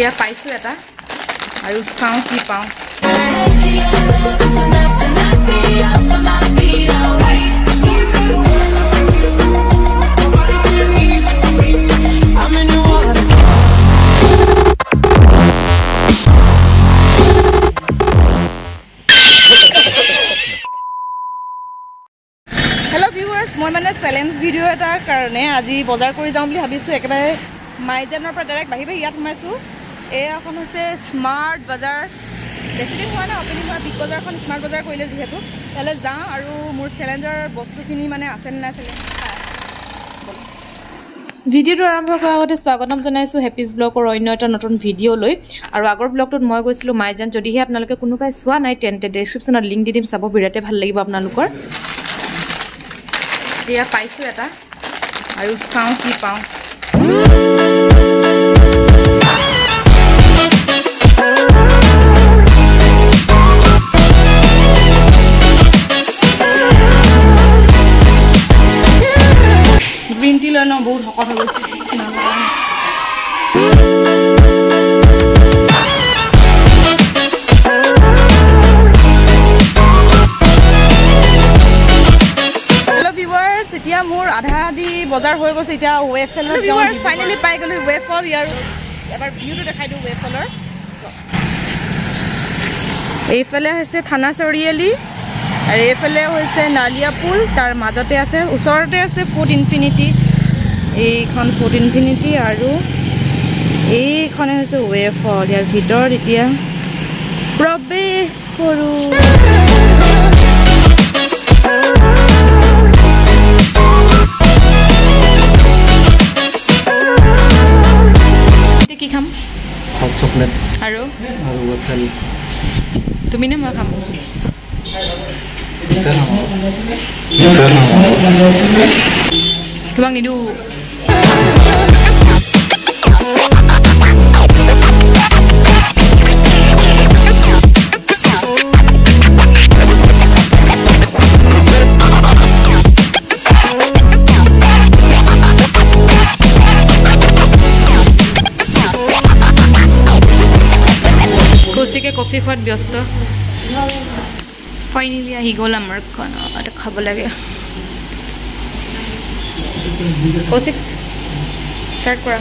এয়া পাইছোঁ এটা। আৰু চাওঁ কি পাওঁ। মই মানে চেলেঞ্জ ভিডিঅ' এটাৰ কাৰণে আজি বজাৰ কৰি যাওঁ বুলি ভাবিছোঁ। একেবাৰে মাইজানৰ পৰা ডাইৰেক্ট বাঢ়ি বাঢ়ি ইয়াত সোমাইছোঁ। এয়াখন হৈছে স্মাৰ্ট বজাৰ বেছিদিন হোৱা নাই অপেনিং হোৱা বিগ বজাৰখন স্মাৰ্ট বজাৰ কৰিলে যিহেতু। তালৈ যাওঁ আৰু মোৰ চেলেঞ্জৰ বস্তুখিনি মানে আছেনে নাই চেলেঞ্জ ভিডিঅ'টো আৰম্ভ কৰাৰ আগতে স্বাগতম জনাইছোঁ হেপিজ ব্লগৰ অন্য এটা নতুন ভিডিঅ' লৈ আৰু আগৰ ব্লগটোত মই গৈছিলোঁ মাইজান যদিহে আপোনালোকে কোনোবাই চোৱা নাই তেন্তে ডেছক্ৰিপশ্যনত লিংক দি দিম চাব বিৰাটেই ভাল লাগিব আপোনালোকৰ। এয়া পাইছোঁ এটা আৰু চাওঁ কি পাওঁ। বহুত শকত হৈ গৈছে। এতিয়া মোৰ আধা আধি বজাৰ হৈ গৈছে। এতিয়া ৱেফলত যাওঁ ফাইনেলি পাই গ'লো ৱেফল ইয়াৰ এবাৰ ভিউটো দেখাই দিওঁ ৱেফলৰ এইফালে হৈছে থানা চাৰিআলি আৰু এইফালে হৈছে নালিয়া পুল। তাৰ মাজতে আছে ওচৰতে আছে ফুড ইনফিনিটি। এইখন ফুড ইনফিনিটি আৰু এইখনে হৈছে ৱেফল ইয়াৰ ভিতৰত এতিয়া প্ৰৱেশ কৰোঁ। এতিয়া কি খাম? হট চকলেট আৰু? আৰু ৱেফেল তুমি নে মই খাম? তোমাক নিদিওঁ। কৌশিকে কফি খোৱাত ব্যস্ত। ফাইনেলি আহি গ'ল আমাৰ খানা এটা খাব লাগে। কৌশিক ষ্টাৰ্ট কৰা।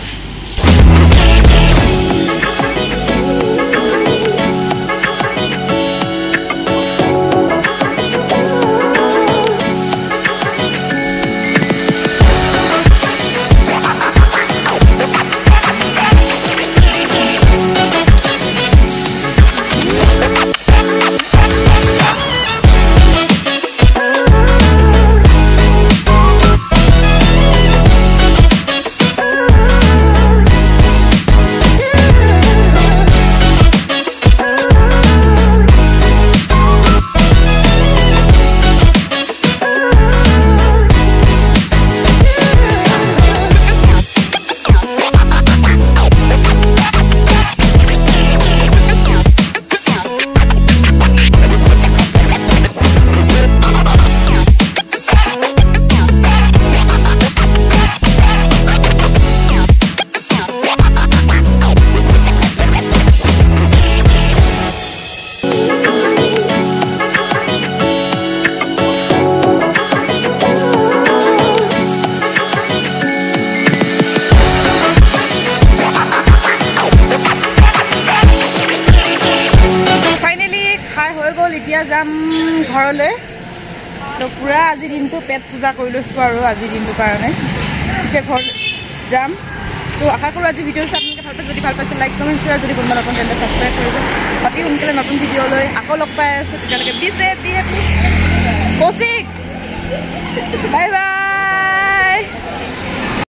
এতিয়া যাম ঘৰলৈ। তো পূৰা আজিৰ দিনটো পেট পূজা কৰি লৈছোঁ আৰু আজিৰ দিনটোৰ কাৰণে। এতিয়া ঘৰত যাম। তো আশা কৰোঁ আজি ভিডিঅ' চাই আপোনালোকে ভাল পাইছে যদি ভাল পাইছে লাইক কমেণ্ট শ্বেয়াৰ যদি কোনোবা নতুন তেন্তে ছাবস্ক্ৰাইব কৰিব। বাকী সোনকালে নতুন ভিডিঅ' লৈ আকৌ লগ পাই আছোঁ। তেতিয়ালৈকে be chef be happy Kaushik! Bye bye